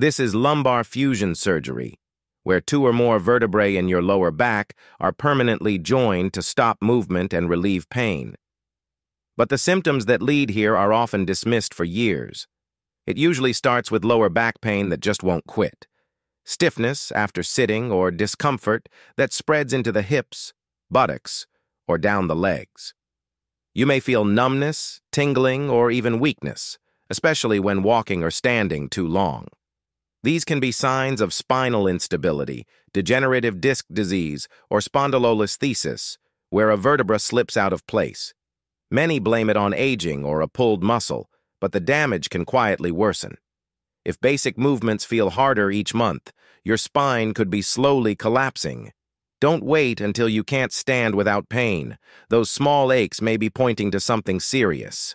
This is lumbar fusion surgery, where two or more vertebrae in your lower back are permanently joined to stop movement and relieve pain. But the symptoms that lead here are often dismissed for years. It usually starts with lower back pain that just won't quit, stiffness after sitting or discomfort that spreads into the hips, buttocks, or down the legs. You may feel numbness, tingling, or even weakness, especially when walking or standing too long. These can be signs of spinal instability, degenerative disc disease, or spondylolisthesis, where a vertebra slips out of place. Many blame it on aging or a pulled muscle, but the damage can quietly worsen. If basic movements feel harder each month, your spine could be slowly collapsing. Don't wait until you can't stand without pain. Those small aches may be pointing to something serious.